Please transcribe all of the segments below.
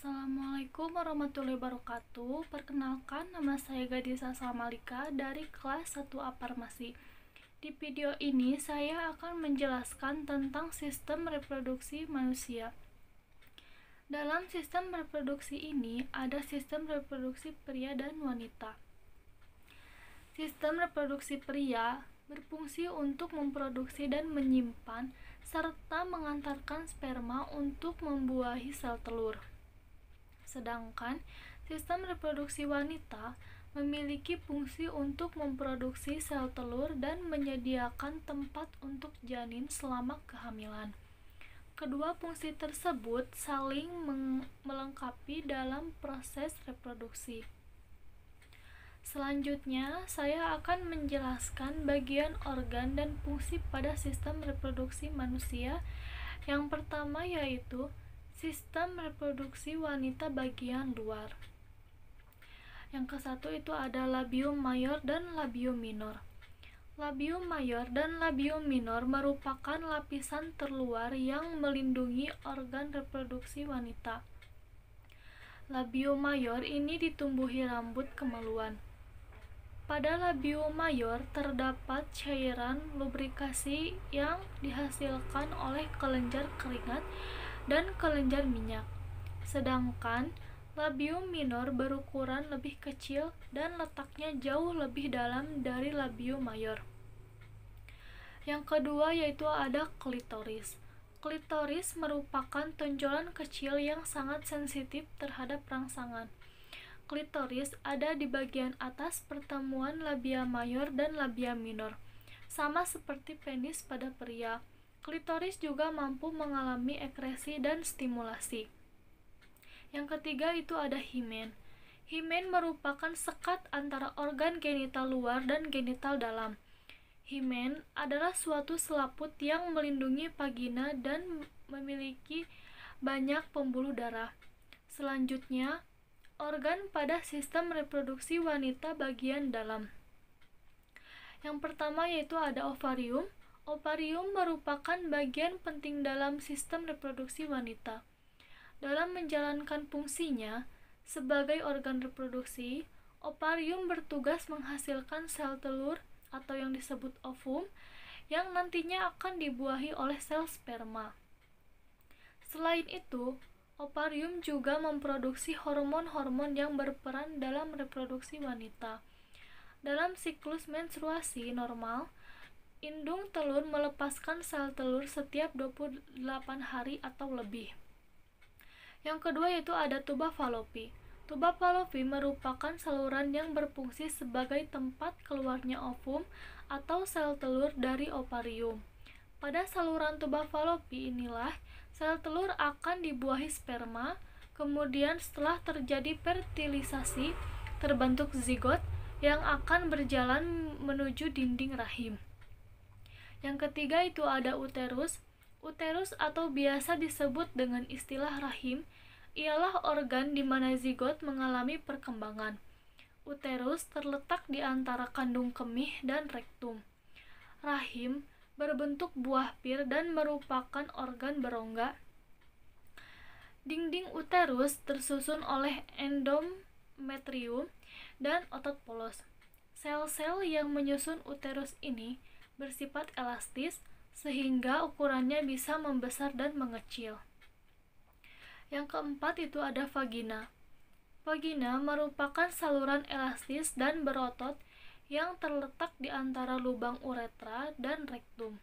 Assalamualaikum warahmatullahi wabarakatuh. Perkenalkan, nama saya Gadisa Samalika dari kelas 1A Farmasi. Di video ini saya akan menjelaskan tentang sistem reproduksi manusia. Dalam sistem reproduksi ini ada sistem reproduksi pria dan wanita. Sistem reproduksi pria berfungsi untuk memproduksi dan menyimpan serta mengantarkan sperma untuk membuahi sel telur. Sedangkan sistem reproduksi wanita memiliki fungsi untuk memproduksi sel telur dan menyediakan tempat untuk janin selama kehamilan. Kedua fungsi tersebut saling melengkapi dalam proses reproduksi. Selanjutnya, saya akan menjelaskan bagian organ dan fungsi pada sistem reproduksi manusia. Yang pertama yaitu Sistem reproduksi wanita bagian luar. Yang ke satu itu ada labium mayor dan labium minor. Labium mayor dan labium minor merupakan lapisan terluar yang melindungi organ reproduksi wanita. Labium mayor ini ditumbuhi rambut kemaluan. Pada labium mayor terdapat cairan lubrikasi yang dihasilkan oleh kelenjar keringat dan kelenjar minyak. Sedangkan labium minor berukuran lebih kecil dan letaknya jauh lebih dalam dari labium mayor. Yang kedua yaitu ada klitoris. Klitoris merupakan tonjolan kecil yang sangat sensitif terhadap rangsangan. Klitoris ada di bagian atas pertemuan labia mayor dan labia minor, sama seperti penis pada pria. Klitoris juga mampu mengalami ekresi dan stimulasi. Yang ketiga itu ada himen. Himen merupakan sekat antara organ genital luar dan genital dalam. Himen adalah suatu selaput yang melindungi vagina dan memiliki banyak pembuluh darah. Selanjutnya, organ pada sistem reproduksi wanita bagian dalam. Yang pertama yaitu ada ovarium, Ovarium merupakan bagian penting dalam sistem reproduksi wanita. Dalam menjalankan fungsinya sebagai organ reproduksi, ovarium bertugas menghasilkan sel telur atau yang disebut ovum yang nantinya akan dibuahi oleh sel sperma. Selain itu, ovarium juga memproduksi hormon-hormon yang berperan dalam reproduksi wanita. Dalam siklus menstruasi normal, Indung telur melepaskan sel telur setiap 28 hari atau lebih. Yang kedua yaitu ada tuba falopi. Tuba falopi merupakan saluran yang berfungsi sebagai tempat keluarnya ovum atau sel telur dari ovarium. Pada saluran tuba falopi inilah sel telur akan dibuahi sperma, kemudian setelah terjadi fertilisasi terbentuk zigot yang akan berjalan menuju dinding rahim. Yang ketiga itu ada uterus. Uterus atau biasa disebut dengan istilah rahim ialah organ di mana zigot mengalami perkembangan. Uterus terletak di antara kandung kemih dan rektum. Rahim berbentuk buah pir dan merupakan organ berongga. Dinding uterus tersusun oleh endometrium dan otot polos. Sel-sel yang menyusun uterus ini bersifat elastis sehingga ukurannya bisa membesar dan mengecil. Yang keempat itu ada vagina. Vagina merupakan saluran elastis dan berotot yang terletak di antara lubang uretra dan rektum.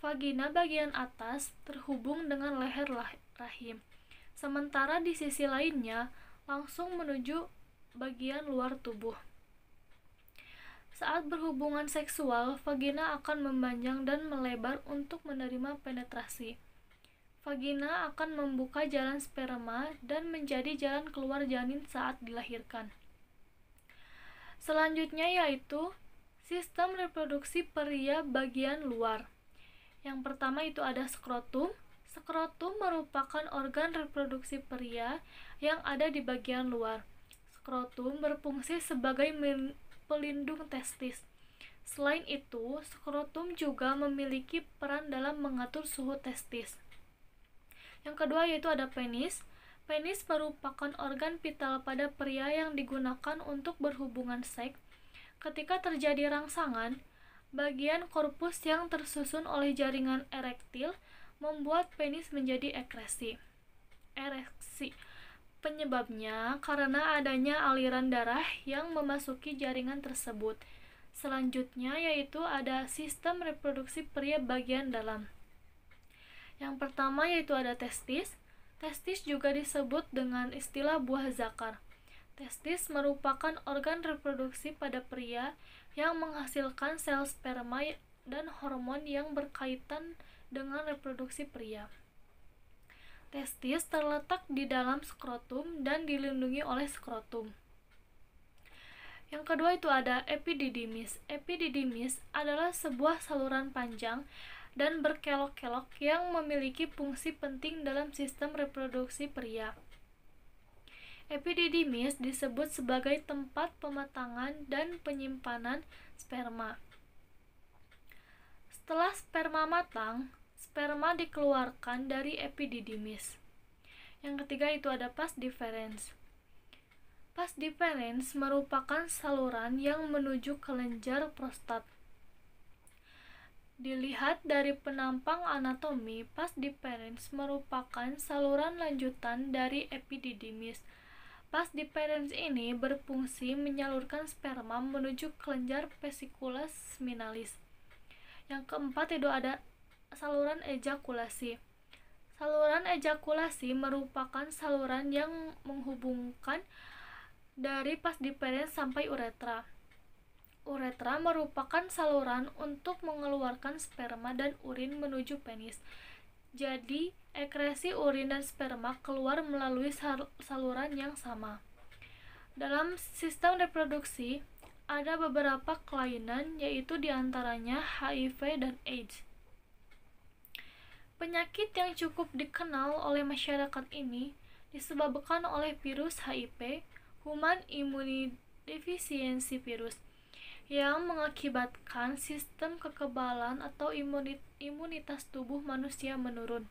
Vagina bagian atas terhubung dengan leher rahim, sementara di sisi lainnya langsung menuju bagian luar tubuh. Saat berhubungan seksual, vagina akan memanjang dan melebar untuk menerima penetrasi. Vagina akan membuka jalan sperma dan menjadi jalan keluar janin saat dilahirkan. Selanjutnya yaitu sistem reproduksi pria bagian luar. Yang pertama itu ada skrotum. Skrotum merupakan organ reproduksi pria yang ada di bagian luar. Skrotum berfungsi sebagai pelindung testis. Selain itu, skrotum juga memiliki peran dalam mengatur suhu testis. Yang kedua yaitu ada penis. Penis merupakan organ vital pada pria yang digunakan untuk berhubungan seks. Ketika terjadi rangsangan, bagian korpus yang tersusun oleh jaringan erektil membuat penis menjadi ekresi. Ereksi. Penyebabnya karena adanya aliran darah yang memasuki jaringan tersebut. Selanjutnya yaitu ada sistem reproduksi pria bagian dalam. Yang pertama yaitu ada testis, Testis juga disebut dengan istilah buah zakar. Testis merupakan organ reproduksi pada pria yang menghasilkan sel sperma dan hormon yang berkaitan dengan reproduksi pria. Testis terletak di dalam skrotum dan dilindungi oleh skrotum. Yang kedua itu ada epididymis. Epididymis adalah sebuah saluran panjang dan berkelok-kelok yang memiliki fungsi penting dalam sistem reproduksi pria. Epididymis disebut sebagai tempat pematangan dan penyimpanan sperma. Setelah sperma matang, sperma dikeluarkan dari epididymis. Yang ketiga itu ada past deferens. Past deferens merupakan saluran yang menuju kelenjar prostat. Dilihat dari penampang anatomi, pars deferens merupakan saluran lanjutan dari epididymis. Pars deferens ini berfungsi menyalurkan sperma menuju kelenjar vesicula seminalis. Yang keempat itu ada saluran ejakulasi. Saluran ejakulasi merupakan saluran yang menghubungkan dari pars deferens sampai uretra. Uretra merupakan saluran untuk mengeluarkan sperma dan urin menuju penis. Jadi, ekresi urin dan sperma keluar melalui saluran yang sama. Dalam sistem reproduksi, ada beberapa kelainan yaitu di antaranya HIV dan AIDS. Penyakit yang cukup dikenal oleh masyarakat ini disebabkan oleh virus HIV, Human Immunodeficiency Virus, yang mengakibatkan sistem kekebalan atau imunitas tubuh manusia menurun.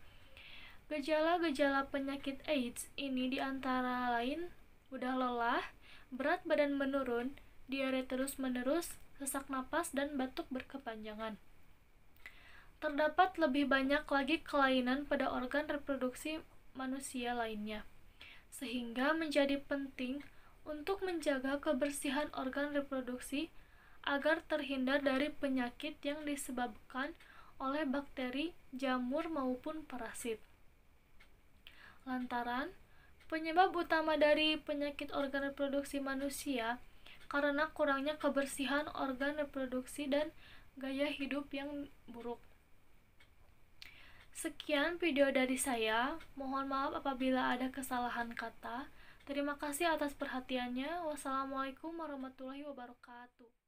Gejala-gejala penyakit AIDS ini di antara lain mudah lelah, berat badan menurun, diare terus-menerus, sesak napas, dan batuk berkepanjangan. Terdapat lebih banyak lagi kelainan pada organ reproduksi manusia lainnya, sehingga menjadi penting untuk menjaga kebersihan organ reproduksi agar terhindar dari penyakit yang disebabkan oleh bakteri, jamur, maupun parasit. Lantaran, penyebab utama dari penyakit organ reproduksi manusia karena kurangnya kebersihan organ reproduksi dan gaya hidup yang buruk. Sekian video dari saya. Mohon maaf apabila ada kesalahan kata. Terima kasih atas perhatiannya. Wassalamualaikum warahmatullahi wabarakatuh.